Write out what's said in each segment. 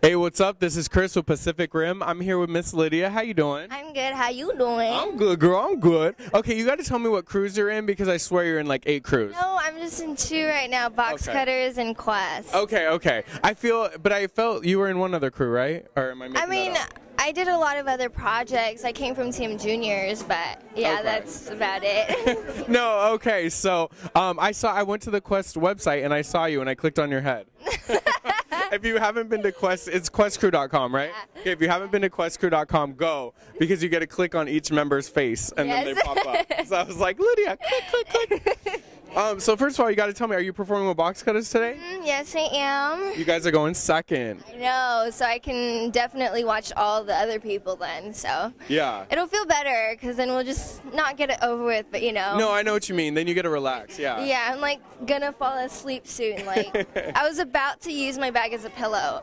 Hey, what's up? This is Chris with Pacific Rim. I'm here with Miss Lydia. How you doing? I'm good. How you doing? I'm good, girl. I'm good. Okay, you got to tell me what cruise you're in because I swear you're in like eight crews. no, I'm just in two right now: box Okay. cutters and quest. Okay, okay. I feel, but I felt you were in one other crew, right? Or am I making I mean? I did a lot of other projects. I came from Team Juniors, but yeah, Okay. that's about it. No, okay. So, um, I saw. I went to the Quest website and I saw you, and I clicked on your head. if you haven't been to Quest, it's questcrew.com, right? Yeah. Okay, if you haven't been to questcrew.com, go because you get to click on each member's face and then they pop up. So I was like, Lydia, click, click, click. um, so first of all, you got to tell me, are you performing with Boxcuttuhz today? Mm, yes, I am. You guys are going second. I know, so I can definitely watch all the other people then. So Yeah. it'll feel better because then we'll just not get it over with. But you know. No, I know what you mean. Then you get to relax. Yeah. Yeah, I'm like gonna fall asleep soon. Like I was about to use my bag as a pillow.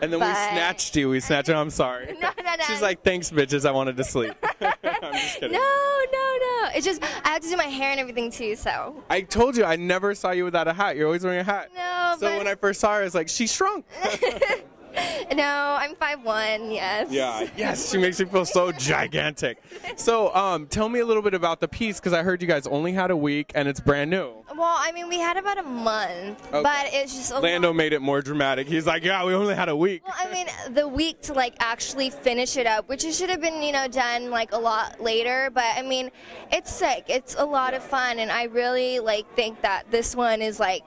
And then we snatched you. We snatched you. I'm sorry. No, no, no. She's like, thanks, bitches. I wanted to sleep. I'm just kidding. No, no, It's just I have to do my hair and everything too. So I told you I never saw you without a hat. You're always wearing a hat. No, So when I first saw her, I was like, she shrunk. no, I'm five one. Yes. yeah. Yes. She makes me feel so gigantic. So, um, tell me a little bit about the piece because I heard you guys only had a week and it's brand new. Well, I mean, we had about a month, Okay. but it's just a Lando made it more dramatic. He's like, yeah, we only had a week. Well, I mean, the week to like actually finish it up, which it should have been, you know, done like a lot later. But I mean, it's sick. It's a lot of fun, and I really like think that this one is like.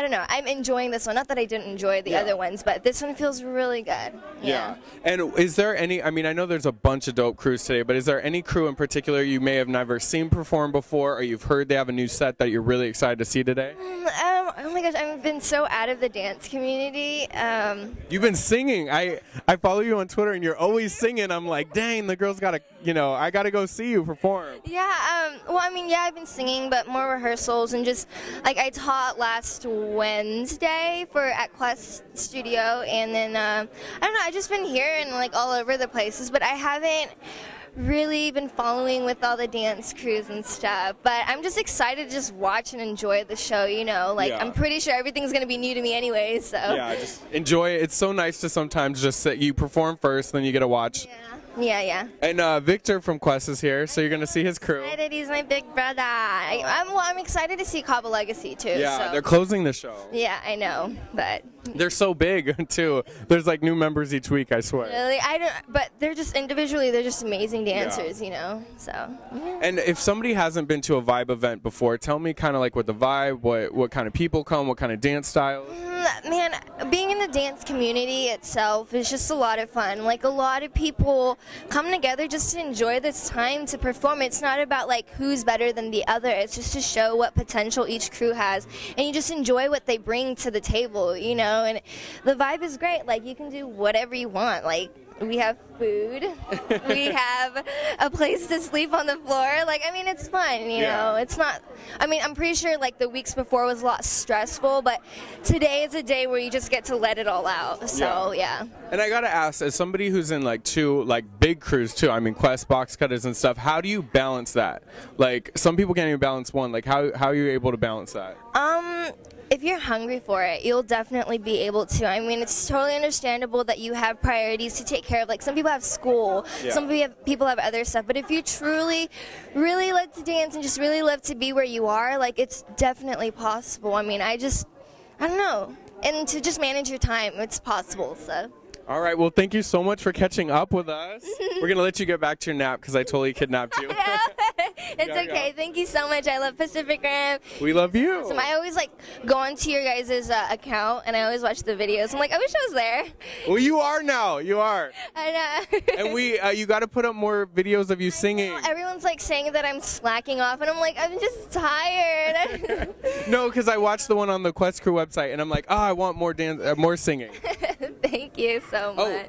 I don't know. I'm enjoying this one. Not that I didn't enjoy the Yeah. other ones, but this one feels really good. Yeah. And is there any, I mean, I know there's a bunch of dope crews today, but is there any crew in particular you may have never seen perform before or you've heard they have a new set that you're really excited to see today? Um, oh my gosh, I've been so out of the dance community. Um, You've been singing. I, I follow you on Twitter and you're always singing. I'm like, dang, the girl's got to, you know, I got to go see you perform. yeah, um, well, I mean, yeah, I've been singing, but more rehearsals and just like I taught last Wednesday for at Quest Studio, and then um, I don't know, I've just been here and like all over the places, but I haven't really been following with all the dance crews and stuff. But I'm just excited to just watch and enjoy the show. You know, like Yeah. I'm pretty sure everything's gonna be new to me anyway. So Yeah, just enjoy it. It's so nice to sometimes just sit, you perform first, then you get to watch. yeah, yeah. yeah. And uh, Victor from Quest is here, so you're going to see his crew. excited. He's my big brother. I, I'm, well, I'm excited to see Kaba Legacy too. Yeah, so. they're closing the show. Yeah, I know, but They're so big, too. There's like new members each week, I swear. really, I don't. But they're just individually, they're just amazing dancers, you know. So yeah. And if somebody hasn't been to a Vibe event before, tell me kind of like what the vibe, what what kind of people come, what kind of dance styles. Mm, man, being in the dance community itself is just a lot of fun. Like a lot of people come together just to enjoy this time to perform. It's not about like who's better than the other. It's just to show what potential each crew has, and you just enjoy what they bring to the table, you know. And the vibe is great. Like you can do whatever you want. Like we have food, we have a place to sleep on the floor. Like I mean, it's fun, you Yeah. know. It's not. I mean, I'm pretty sure like the weeks before was a lot stressful, but today is a day where you just get to let it all out. So yeah. And I gotta ask, as somebody who's in like two like big crews too, I mean Quest Boxcuttuhz and stuff, how do you balance that? Like some people can't even balance one. Like how how are you able to balance that? Um, Mm, if you're hungry for it, you'll definitely be able to. I mean, it's totally understandable that you have priorities to take care of. Like some people have school, Yeah. some people have, people have other stuff. But if you truly, really love to dance and just really love to be where you are, like it's definitely possible. I mean, I just, I don't know, and to just manage your time, it's possible. So. All right, well thank you so much for catching up with us. We're gonna let you get back to your nap because I totally kidnapped you. it's Yeah, okay. yeah. Thank you so much. I love Pacific Rim. we love you. So I always like go onto your guys' uh, account and I always watch the videos. I'm like, I wish I was there. well, you are now. You are. I know. And we, uh, you got to put up more videos of you singing. Everyone's like saying that I'm slacking off, and I'm like, I'm just tired. No, because I watched the one on the Quest Crew website, and I'm like, oh, I want more dance, uh, more singing. Thank you so much. Oh,